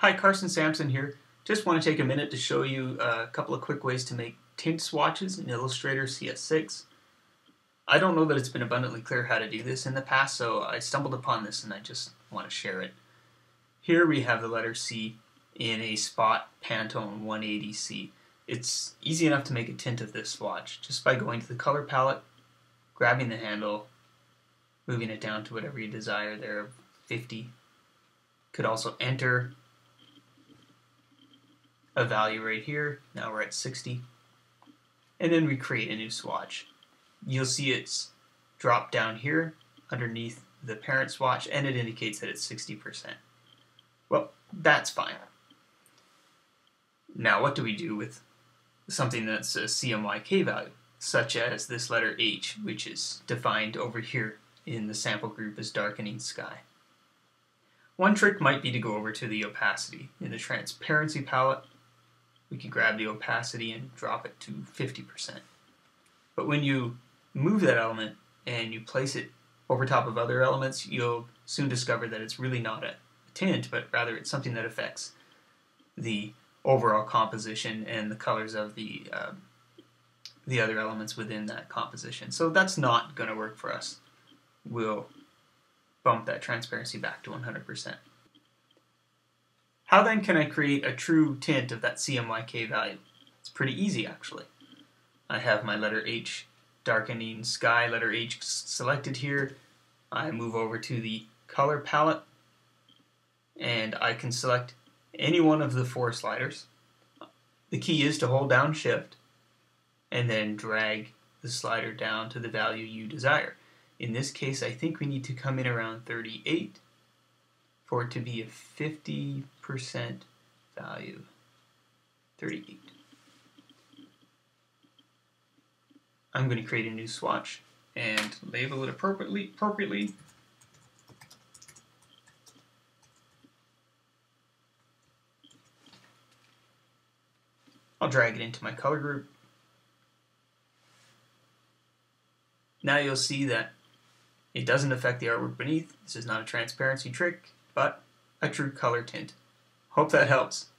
Hi, Carson Samson here. Just want to take a minute to show you uh, a couple of quick ways to make tint swatches in Illustrator CS6. I don't know that it's been abundantly clear how to do this in the past, so I stumbled upon this and I just want to share it. Here we have the letter C in a spot Pantone 180C. It's easy enough to make a tint of this swatch just by going to the color palette, grabbing the handle, moving it down to whatever you desire there, 50. Could also enter a value right here. Now we're at 60. And then we create a new swatch. You'll see it's dropped down here underneath the parent swatch and it indicates that it's 60%. Well, that's fine. Now what do we do with something that's a CMYK value, such as this letter H, which is defined over here in the sample group as darkening sky? One trick might be to go over to the opacity. In the transparency palette, we can grab the opacity and drop it to 50%. But when you move that element and you place it over top of other elements, you'll soon discover that it's really not a tint, but rather it's something that affects the overall composition and the colors of the uh, the other elements within that composition. So that's not going to work for us. We'll bump that transparency back to 100%. How then can I create a true tint of that CMYK value? It's pretty easy actually. I have my letter H darkening sky, letter H selected here. I move over to the color palette and I can select any one of the four sliders. The key is to hold down shift and then drag the slider down to the value you desire. In this case, I think we need to come in around 38 for it to be a 50% value. 38. I'm going to create a new swatch and label it appropriately, appropriately I'll drag it into my color group. Now you'll see that it doesn't affect the artwork beneath. This is not a transparency trick, but a true color tint. Hope that helps.